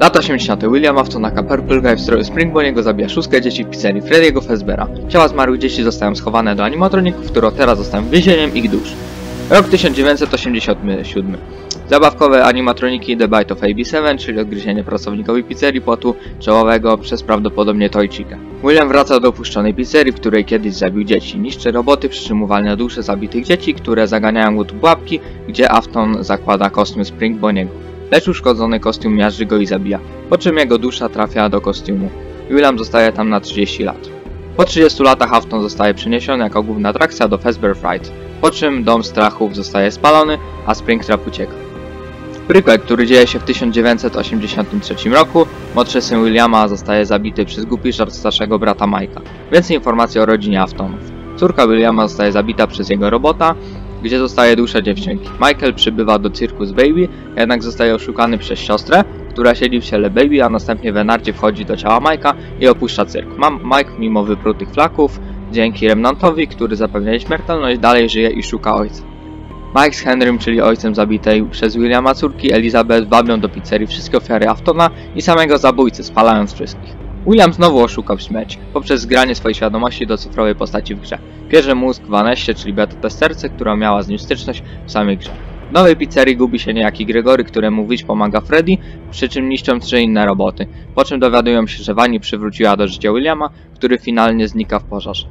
Lata 80. William Aftonaka Purple Guy w stroju Springboniego zabija szóstkę dzieci w pizzerii Frediego Fazbera. Ciała zmarłych dzieci zostają schowane do animatroników, które teraz zostają więzieniem ich dusz. Rok 1987. Zabawkowe animatroniki The Bite of AB7, czyli odgryzienie pracownikowi pizzerii płotu czołowego przez prawdopodobnie Tojcika. William wraca do opuszczonej pizzerii, w której kiedyś zabił dzieci. Niszczy roboty, przy czym uwalnia dusze zabitych dzieci, które zaganiają go tu pułapki, gdzie Afton zakłada kostium Springboniego. Lecz uszkodzony kostium miażdży go i zabija, po czym jego dusza trafia do kostiumu. William zostaje tam na 30 lat. Po 30 latach Afton zostaje przeniesiony jako główna atrakcja do Fazbear Fright, po czym dom strachów zostaje spalony, a Springtrap ucieka. Prequel, który dzieje się w 1983 roku, młodszy syn Williama zostaje zabity przez głupi żart starszego brata Mike'a. Więcej informacji o rodzinie Aftonów. Córka Williama zostaje zabita przez jego robota, gdzie zostaje dusza dziewczynki. Michael przybywa do Circus Baby, jednak zostaje oszukany przez siostrę, która siedzi w ciele Baby, a następnie w Enardzie wchodzi do ciała Mike'a i opuszcza cyrk. Mam Mike, mimo wyprutych flaków, dzięki Remnantowi, który zapewnia jej śmiertelność, dalej żyje i szuka ojca. Mike z Henrym, czyli ojcem zabitej przez Williama córki Elizabeth, bawią do pizzerii wszystkie ofiary Aftona i samego zabójcy, spalając wszystkich. William znowu oszukał śmierć, poprzez zgranie swojej świadomości do cyfrowej postaci w grze. Pierze mózg Vanessie, czyli beta-testerce, która miała z nim styczność w samej grze. W nowej pizzerii gubi się niejaki Gregory, któremu wyjść pomaga Freddy, przy czym niszczą trzy inne roboty, po czym dowiadują się, że Wani przywróciła do życia Williama, który finalnie znika w pożarze.